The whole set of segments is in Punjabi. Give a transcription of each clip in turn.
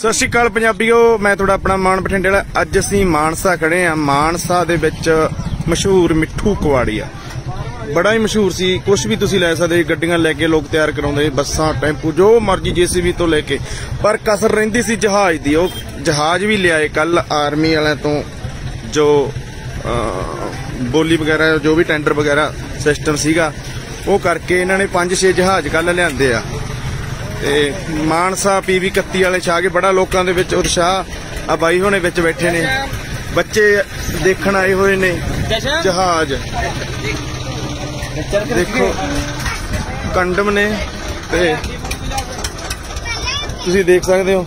ਸਤਿ ਸ਼੍ਰੀ ਅਕਾਲ ਪੰਜਾਬੀਓ, ਮੈਂ ਤੁਹਾਡਾ ਆਪਣਾ ਮਾਨ ਬਠਿੰਡੇ ਵਾਲਾ। ਅੱਜ ਅਸੀਂ ਮਾਨਸਾ ਖੜੇ ਆ। ਮਾਨਸਾ ਦੇ ਵਿੱਚ ਮਸ਼ਹੂਰ ਮਿੱਠੂ ਕੁਆੜੀਆ। ਬੜਾ ਹੀ ਮਸ਼ਹੂਰ ਸੀ। ਕੁਝ ਵੀ ਤੁਸੀਂ ਲੈ ਸਕਦੇ, ਗੱਡੀਆਂ ਲੈ ਕੇ ਲੋਕ ਤਿਆਰ ਕਰਾਉਂਦੇ, ਬੱਸਾਂ, ਟੈਂਪੂ, ਜੋ ਮਰਜ਼ੀ ਜੀਸੀਬੀ ਤੋਂ ਲੈ ਕੇ। ਪਰ ਕਸਰ ਰਹਿੰਦੀ ਸੀ ਜਹਾਜ਼ ਦੀ। ਉਹ ਜਹਾਜ਼ ਵੀ ਲਿਆਏ ਕੱਲ ਆਰਮੀ ਵਾਲਿਆਂ ਤੋਂ, ਜੋ ਬੋਲੀ ਵਗੈਰਾ, ਜੋ ਵੀ ਟੈਂਡਰ ਵਗੈਰਾ ਸਿਸਟਮ ਸੀਗਾ, ਉਹ ਕਰਕੇ ਇਹਨਾਂ ਨੇ 5-6 ਜਹਾਜ਼ ਕੱਲ ਲਿਆਂਦੇ ਆ। ਤੇ ਮਾਨਸਾ ਪੀਵੀ 31 ਵਾਲੇ ਛਾ ਕੇ ਬੜਾ ਲੋਕਾਂ ਦੇ ਵਿੱਚ ਉਤਸ਼ਾਹ ਆ ਬਾਈ ਹੋਣੇ ਵਿੱਚ ਬੈਠੇ ਨੇ। ਬੱਚੇ ਦੇਖਣ ਆਏ ਹੋਏ ਨੇ। ਜਹਾਜ਼। ਦੇਖੋ, ਕੰਡਮ ਨੇ ਤੇ ਤੁਸੀਂ ਦੇਖ ਸਕਦੇ ਹੋ,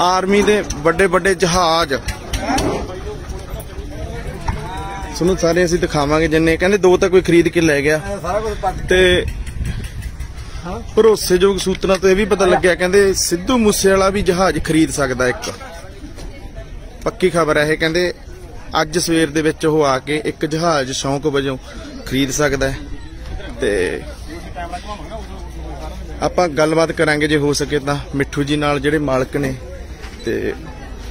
ਆਰਮੀ ਦੇ ਵੱਡੇ ਵੱਡੇ ਜਹਾਜ਼। ਤੁਹਾਨੂੰ ਸਾਰੇ ਅਸੀਂ ਦਿਖਾਵਾਂਗੇ ਜਿੰਨੇ। ਕਹਿੰਦੇ ਦੋ ਤਾਂ ਕੋਈ ਖਰੀਦ ਕੇ ਲੈ ਗਿਆ। ਤੇ ਭਰੋਸੇਯੋਗ ਸੂਤਰਾਂ ਤੋਂ ਇਹ ਵੀ ਪਤਾ ਲੱਗਿਆ ਕਹਿੰਦੇ ਸਿੱਧੂ ਮੂਸੇ ਵਾਲਾ ਵੀ ਜਹਾਜ਼ ਖਰੀਦ ਸਕਦਾ ਇੱਕ। ਪੱਕੀ ਖਬਰ ਹੈ ਇਹ ਕਹਿੰਦੇ ਅੱਜ ਸਵੇਰ ਦੇ ਵਿੱਚ ਉਹ ਆ ਕੇ ਇੱਕ ਜਹਾਜ਼ ਸ਼ੌਂਕ ਵਜੋਂ ਖਰੀਦ ਸਕਦਾ ਹੈ। ਤੇ ਆਪਾਂ ਗੱਲਬਾਤ ਕਰਾਂਗੇ ਜੇ ਹੋ ਸਕੇ ਤਾਂ ਮਿੱਠੂ ਜੀ ਨਾਲ ਜਿਹੜੇ ਮਾਲਕ ਨੇ ਤੇ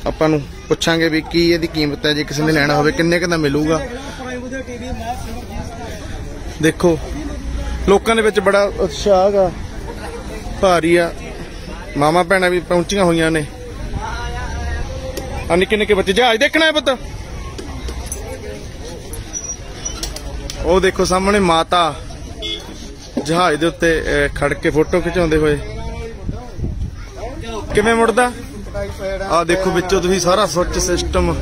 ਆਪਾਂ ਨੂੰ ਪੁੱਛਾਂਗੇ ਵੀ ਕੀ ਇਹਦੀ ਕੀਮਤ ਹੈ ਜੇ ਕਿਸੇ ਨੇ ਲੈਣਾ ਹੋਵੇ ਕਿੰਨੇ ਕੁ ਦਾ ਮਿਲੂਗਾ। ਦੇਖੋ ਲੋਕਾਂ ਦੇ ਵਿੱਚ ਬੜਾ ਉਤਸ਼ਾਹ ਗਾ ਭਾਰੀ ਆ। ਮਾਮਾ ਭੈਣਾਂ ਵੀ ਪਹੁੰਚੀਆਂ ਹੋਈਆਂ ਨੇ। ਆ ਨਿੱਕੇ ਨਿੱਕੇ ਬੱਚੇ, ਜਹਾਜ਼ ਦੇਖਣਾ ਹੈ ਪੁੱਤ। ਉਹ ਦੇਖੋ ਸਾਹਮਣੇ ਮਾਤਾ। ਜਹਾਜ਼ ਦੇ ਉੱਤੇ ਖੜ ਕੇ ਫੋਟੋ ਖਿਚਾਉਂਦੇ ਹੋਏ। ਕਿਵੇਂ ਮੁੜਦਾ? ਆ ਦੇਖੋ ਵਿੱਚੋਂ ਤੁਸੀਂ ਸਾਰਾ ਸੁੱਚ ਸਿਸਟਮ।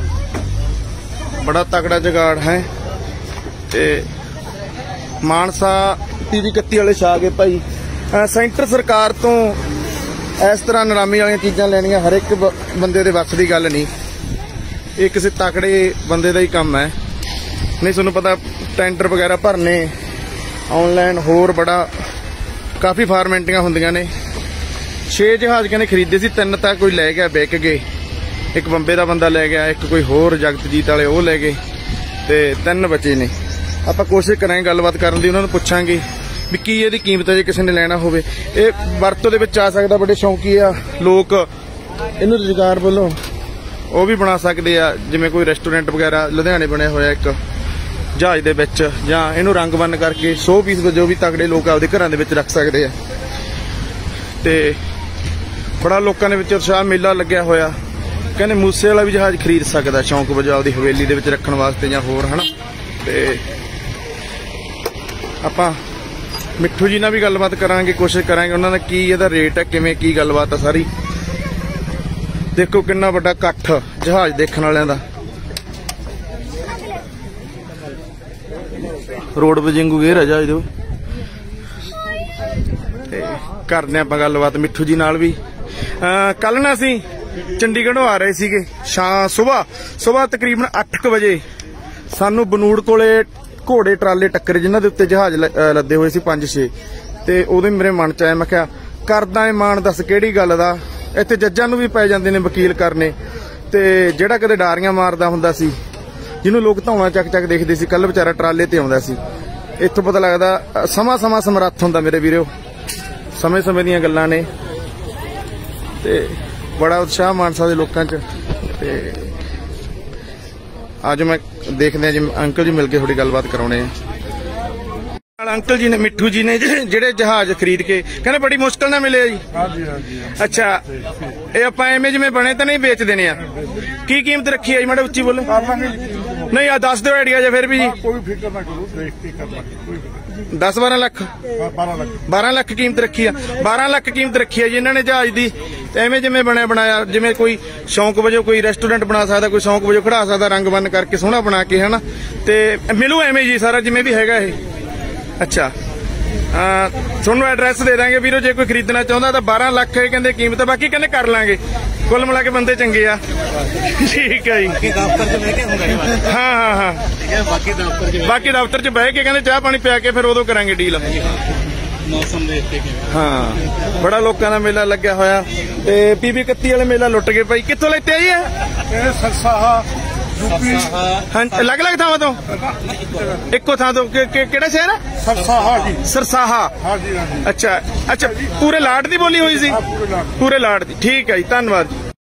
ਬੜਾ ਤਕੜਾ ਜਗਾੜ ਹੈ। ਤੇ ਮਾਨਸਾ ਟੀਵੀ 31 ਵਾਲੇ ਛਾ ਗਏ ਭਾਈ। ਸੈਂਟਰ ਸਰਕਾਰ ਤੋਂ ਇਸ ਤਰ੍ਹਾਂ ਨਰਾਮੀ ਵਾਲੀਆਂ ਚੀਜ਼ਾਂ ਲੈਣੀਆਂ ਹਰ ਇੱਕ ਬ- ਬੰਦੇ ਦੇ ਵੱਸ ਦੀ ਗੱਲ ਨਹੀਂ। ਇਹ ਕਿਸੇ ਤਕੜੇ ਬੰਦੇ ਦਾ ਹੀ ਕੰਮ ਹੈ। ਨਹੀਂ, ਤੁਹਾਨੂੰ ਪਤਾ ਟੈਂਡਰ ਵਗੈਰਾ ਭਰਨੇ ਆਨਲਾਈਨ ਹੋਰ ਬੜਾ ਕਾਫੀ ਫਾਰਮੈਂਟੀਆਂ ਹੁੰਦੀਆਂ ਨੇ। 6 ਜਹਾਜ਼ ਕਹਿੰਦੇ ਖਰੀਦੇ ਸੀ, ਤਿੰਨ ਤਾਂ ਕੋਈ ਲੈ ਗਿਆ, ਵਿਕ ਗਏ। ਇੱਕ ਬੰਬੇ ਦਾ ਬੰਦਾ ਲੈ ਗਿਆ, ਇੱਕ ਕੋਈ ਹੋਰ ਜਗਤਜੀਤ ਵਾਲੇ ਉਹ ਲੈ ਗਏ। ਤੇ ਤਿੰਨ ਬਚੇ ਨੇ। ਆਪਾਂ ਕੋਸ਼ਿਸ਼ ਕਰਾਂਗੇ ਗੱਲਬਾਤ ਕਰਨ ਦੀ, ਉਹਨਾਂ ਨੂੰ ਪੁੱਛਾਂਗੇ। ਵੀ ਕੀ ਇਹਦੀ ਕੀਮਤ ਹੈ ਜੇ ਕਿਸੇ ਨੇ ਲੈਣਾ ਹੋਵੇ। ਇਹ ਵਰਤੋਂ ਦੇ ਵਿੱਚ ਆ ਸਕਦਾ, ਬੜੇ ਸ਼ੌਂਕੀ ਆ ਲੋਕ ਇਹਨੂੰ ਰੁਜ਼ਗਾਰ ਵੱਲੋਂ ਉਹ ਵੀ ਬਣਾ ਸਕਦੇ ਆ, ਜਿਵੇਂ ਕੋਈ ਰੈਸਟੋਰੈਂਟ ਵਗੈਰਾ, ਲੁਧਿਆਣੇ ਬਣਿਆ ਹੋਇਆ ਇੱਕ ਜਹਾਜ਼ ਦੇ ਵਿੱਚ, ਜਾਂ ਇਹਨੂੰ ਰੰਗ ਬੰਨ ਕਰਕੇ 100 ਪੀਸ ਵਜੋਂ ਵੀ ਤਗੜੇ ਲੋਕ ਆਪਦੇ ਘਰਾਂ ਦੇ ਵਿੱਚ ਰੱਖ ਸਕਦੇ ਆ। ਤੇ ਬੜਾ ਲੋਕਾਂ ਦੇ ਵਿੱਚ ਉਤਸ਼ਾਹ ਮੇਲਾ ਲੱਗਿਆ ਹੋਇਆ। ਕਹਿੰਦੇ ਮੂਸੇ ਵਾਲਾ ਵੀ ਜਹਾਜ਼ ਖਰੀਦ ਸਕਦਾ, ਸ਼ੌਂਕ ਵਜੋਂ ਆਪਦੀ ਹਵੇਲੀ ਦੇ ਵਿੱਚ ਰੱਖਣ ਵਾਸਤੇ ਜਾਂ ਹੋਰ, ਹਨਾ? ਤੇ ਆਪਾਂ ਮਿੱਠੂ ਜੀ ਨਾਲ ਵੀ ਗੱਲਬਾਤ ਕਰਾਂਗੇ ਕੋਸ਼ਿਸ਼ ਕਰਾਂਗੇ। ਉਹਨਾਂ ਦਾ ਕੀ ਇਹਦਾ ਰੇਟ ਹੈ ਕਿਵੇਂ ਕੀ ਗੱਲਬਾਤ ਆ ਸਾਰੀ? ਦੇਖੋ ਕਿੰਨਾ ਵੱਡਾ ਇਕੱਠ ਜਹਾਜ਼ ਦੇਖਣ ਵਾਲਿਆਂ ਦਾ। ਰੋਡ ਵਜਿੰਗੂ ਗੇਰ ਆ ਜਹਾਜ਼ ਦੇ। ਤੇ ਕਰਦੇ ਆਪਾਂ ਗੱਲਬਾਤ ਮਿੱਠੂ ਜੀ ਨਾਲ ਵੀ। ਕੱਲ ਨਾ ਅਸੀਂ ਚੰਡੀਗੜ੍ਹੋਂ ਆ ਰਹੇ ਸੀਗੇ ਸ਼ਾਮ ਸਵੇਰ ਸਵੇਰ ਤਕਰੀਬਨ 8:00 ਵਜੇ ਸਾਨੂੰ ਬਨੂੜ ਕੋਲੇ ਘੋੜੇ ਟਰਾਲੇ ਟੱਕਰੇ ਜਿਨ੍ਹਾਂ ਦੇ ਉੱਤੇ ਜਹਾਜ਼ ਲ- ਲੱਦੇ ਹੋਏ ਸੀ 5-6 ਤੇ ਉਦੋਂ ਮੇਰੇ ਮਨ ਚ ਆਇਆ, ਮੈਂ ਕਿਹਾ, ਕਰਦਾ ਏ ਮਾਣ ਦੱਸ ਕਿਹੜੀ ਗੱਲ ਦਾ? ਇੱਥੇ ਜੱਜਾਂ ਨੂੰ ਵੀ ਪੈ ਜਾਂਦੇ ਨੇ ਵਕੀਲ ਕਰਨੇ। ਤੇ ਜਿਹੜਾ ਕਦੇ ਡਾਰੀਆਂ ਮਾਰਦਾ ਹੁੰਦਾ ਸੀ, ਜਿਹਨੂੰ ਲੋਕ ਧੌਣਾ ਚੱਕ ਚੱਕ ਦੇਖਦੇ ਸੀ ਕੱਲ ਵਿਚਾਰਾ ਟਰਾਲੇ ਤੇ ਆਉਂਦਾ ਸੀ। ਇੱਥੋਂ ਪਤਾ ਲੱਗਦਾ ਸਮਾਂ ਸਮਾਂ ਸਮਰੱਥ ਹੁੰਦਾ ਮੇਰੇ ਵੀਰੋ। ਸਮੇਂ ਸਮੇਂ ਦੀਆਂ ਗੱਲਾਂ ਨੇ। ਤੇ ਬੜਾ ਉਤਸ਼ਾਹ ਮਾਨਸਾ ਦੇ ਲੋਕਾਂ 'ਚ। ਤੇ ਅੱਜ ਮੈਂ ਦੇਖਦੇ ਆ ਜੀ ਅੰਕਲ ਜੀ ਮਿਲ ਕੇ ਥੋੜੀ ਗੱਲਬਾਤ ਕਰਾਉਣੇ ਆ। ਨਾਲ ਅੰਕਲ ਜੀ ਨੇ ਮਿੱਠੂ ਜੀ ਨੇ ਜਿਹੜੇ ਜਹਾਜ਼ ਖਰੀਦ ਕੇ ਕਹਿੰਦੇ ਬੜੀ ਮੁਸ਼ਕਲ ਨਾਲ ਮਿਲੇ ਆ ਜੀ। ਹਾਂਜੀ ਹਾਂਜੀ ਅੱਛਾ ਇਹ ਆਪਾਂ ਐਵੇਂ ਜਿਵੇਂ ਬਣੇ ਤਾਂ ਨਹੀਂ ਵੇਚ ਦੇਣੇ ਆ? ਕੀ ਕੀਮਤ ਰੱਖੀ ਹੈ ਜੀ ਮਾੜੇ ਉੱਚੀ ਬੋਲੇ। ਨਹੀਂ ਆ ਦੱਸ ਦਿਓ ਆਈਡੀਆ ਜੇ ਫਿਰ ਵੀ ਜੀ। ਕੋਈ ਫਿਕਰ ਨਾ ਕਰੋ ਦੇਖ ਕੇ ਕਰ ਲਾਂਗੇ ਕੋਈ। 10 12 ਲੱਖ? ਹਾਂ, 12 ਲੱਖ। 12 ਲੱਖ ਕੀਮਤ ਰੱਖੀ ਆ। 12 ਲੱਖ ਕੀਮਤ ਰੱਖੀ ਆ ਜੀ ਇਹਨਾਂ ਨੇ ਜਹਾਜ਼ ਦੀ। ਐਵੇਂ ਜਿਵੇਂ ਬਣਿਆ ਬਣਾਇਆ ਜਿਵੇਂ ਕੋਈ ਸ਼ੌਂਕ ਵਜੋਂ ਕੋਈ ਰੈਸਟੋਰੈਂਟ ਬਣਾ ਸਕਦਾ ਕੋਈ ਸ਼ੌਂਕ ਵਜੋਂ ਖੜਾ ਸਕਦਾ ਰੰਗ ਬੰਨ ਕਰਕੇ ਸੋਹਣਾ ਬਣਾ ਕੇ ਹਨਾ? ਤੇ ਮਿਲੂ ਐਵੇਂ ਜੀ ਸਾਰਾ ਜਿਵੇਂ ਵੀ ਹੈਗਾ ਇਹ। ਅੱਛਾ। ਆ ਤੁਹਾਨੂੰ ਐਡਰੈਸ ਦੇ ਦਾਂਗੇ ਵੀਰੋ ਜੇ ਕੋਈ ਖਰੀਦਣਾ ਚਾਹੁੰਦਾ ਤਾਂ 12 ਲੱਖ ਇਹ ਕਹਿੰਦੇ ਕੀਮਤ ਬਾਕੀ ਕਹਿੰਦੇ ਕਰ ਲਾਂਗੇ। ਕੁੱਲ ਮਿਲਾ ਕੇ ਬੰਦੇ ਚੰਗੇ ਆ। ਠੀਕ ਹੈ ਜੀ। ਦਫ਼ਤਰ 'ਚ ਬਹਿ ਕੇ ਹੁੰਦਾ ਜੀ ਬਸ ਹਾਂ ਹਾਂ ਹਾਂ। ਠੀਕ ਹੈ ਬਾਕੀ ਦਫ਼ਤਰ 'ਚ ਬਾਕੀ ਦਫ਼ਤਰ 'ਚ ਬਹਿ ਕੇ ਕਹਿੰਦੇ ਚਾਹ ਪਾਣੀ ਪਿਆ ਕੇ ਫਿਰ ਉਦੋਂ ਕਰਾਂਗੇ ਡੀਲ ਮੌਸਮ ਦੇ ਉੱਤੇ ਕਿਵੇਂ ਹਾਂ। ਬੜਾ ਲੋਕਾਂ ਦਾ ਮੇਲਾ ਲੱਗਿਆ ਹੋਇਆ। ਤੇ ਪੀਬੀ 31 ਵਾਲੇ ਮੇਲਾ ਲੁੱਟ ਗਏ ਭਾਈ। ਕਿੱਥੋਂ ਲੈਤੇ ਆਈ ਹੈ ਇਹ ਸਰਸਾ ਯੂਪੀ। ਹਾਂ ਅਲੱਗ-ਅਲੱਗ ਥਾਵਾਂ ਤੋਂ? ਇੱਕੋ ਥਾਂ ਤੋਂ। ਕਿ- ਕਿ- ਕਿਹੜਾ ਸ਼ਹਿਰ ਹੈ ਸਰਸਾ ਹਾਂ ਜੀ। ਸਰਸਾਹਾ। ਹਾਂ ਜੀ ਹਾਂ ਜੀ ਅੱਛਾ। ਅੱਛਾ ਪੂਰੇ ਲਾਟ ਦੀ ਬੋਲੀ ਹੋਈ ਸੀ? ਆ ਪੂਰੇ ਨਾਲ ਪੂਰੇ ਲਾਟ ਦੀ। ਠੀਕ ਹੈ ਜੀ ਧੰਨਵਾਦ